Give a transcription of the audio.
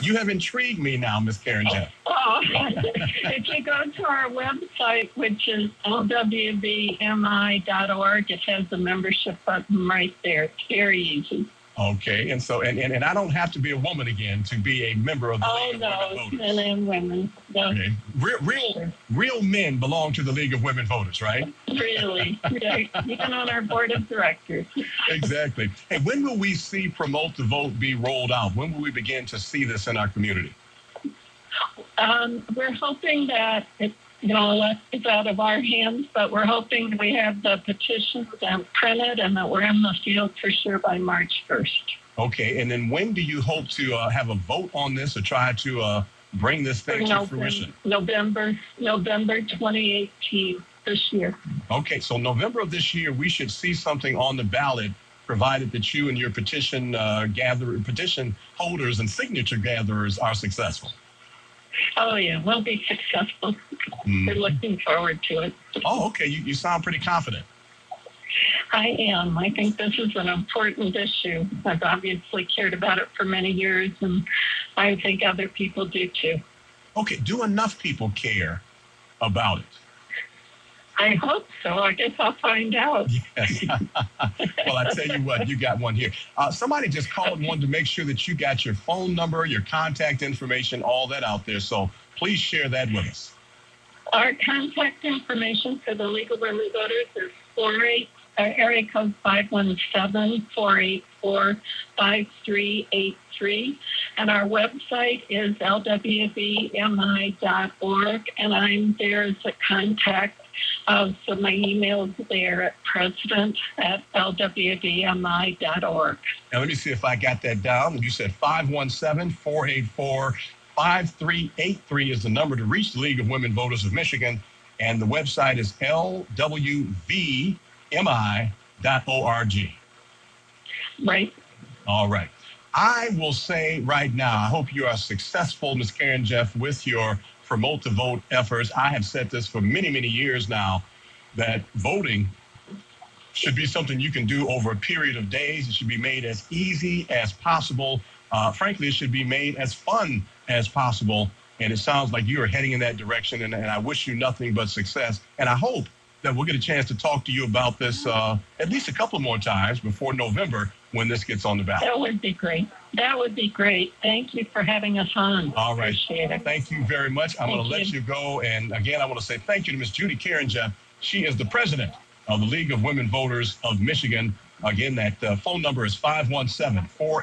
You have intrigued me now, Miss Karandjeff. Oh, if you go to our website, which is lwvmi.org, it has the membership button right there. It's very easy. Okay, and so and, and, and I don't have to be a woman again to be a member of the Oh, League no, of it's Women men Voters. and women. No, Okay. Real, real, real men belong to the League of Women Voters, right? really. Right. Even on our board of directors. Exactly. Hey, when will we see Promote the Vote be rolled out? When will we begin to see this in our community? Um, we're hoping that it, you know, less is out of our hands, but we're hoping we have the petitions um, printed and that we're in the field for sure by March 1st. Okay, and then when do you hope to uh, have a vote on this or try to uh, bring this thing to November, fruition? November, November 2018 this year. Okay, so November of this year, we should see something on the ballot, provided that you and your petition uh, gather petition holders and signature gatherers are successful. Oh yeah, we'll be successful. Mm. We're looking forward to it. Oh, okay, you, you sound pretty confident. I am. I think this is an important issue. I've obviously cared about it for many years, and I think other people do too. Okay, do enough people care about it? I hope so. I guess I'll find out. Yes. well, I tell you what, you got one here. Uh, somebody just called one to make sure that you got your phone number, your contact information, all that out there. So please share that with us. Our contact information for the League of Women Voters is 48, uh, area code 517-484-5383. And our website is lwvmi.org. And I'm there as a contact. Uh, so my email is there at president at lwvmi.org. Now, let me see if I got that down. You said 517 484 5383 is the number to reach the League of Women Voters of Michigan. And the website is lwvmi.org. Right? All right. I will say right now, I hope you are successful, Ms. Karandjeff, with your promote to vote efforts. I have said this for many, many years now that voting should be something you can do over a period of days. It should be made as easy as possible. Uh, frankly, it should be made as fun as possible. And it sounds like you are heading in that direction. And, and I wish you nothing but success. And I hope that we'll get a chance to talk to you about this uh, at least a couple more times before November when this gets on the ballot. That would be great. That would be great. Thank you for having us on. All right. Appreciate it. Thank you very much. I'm going to let you. go. And again, I want to say thank you to Miss Judy Karen She is the president of the League of Women Voters of Michigan. Again, that uh, phone number is 517 4